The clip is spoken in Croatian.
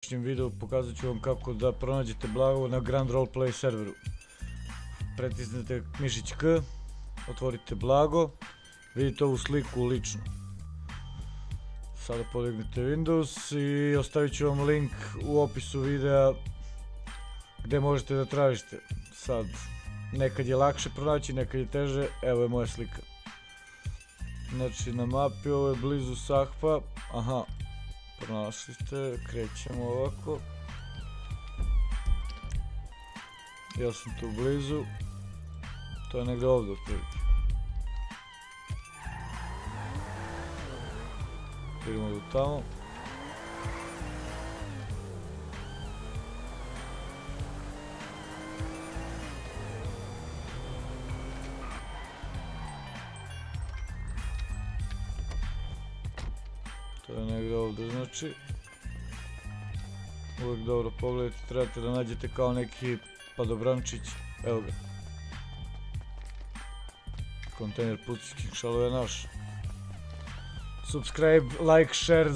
današnjem videu pokazat ću vam kako da pronađete blago na Grand Roleplay serveru. Pritisnete mišić K, otvorite blago, vidite ovu sliku lično. Sada podignete Windows i ostavit ću vam link u opisu videa gdje možete da tražite. Sad, nekad je lakše pronaći, nekad je teže, evo je moja slika. Znači na mapi ovo je blizu Sahpa, aha, pronašli ste, krećemo ovako. Ja sam tu blizu, to je negdje ovdje otprilike. Idemo do tamo. To je negdje ovdje znači. Uvijek dobro pogledajte, trebate da nađete kao neki padobrančić. Evo ga. Kontejner pucićkih šalova je naš. Subscribe, like, share.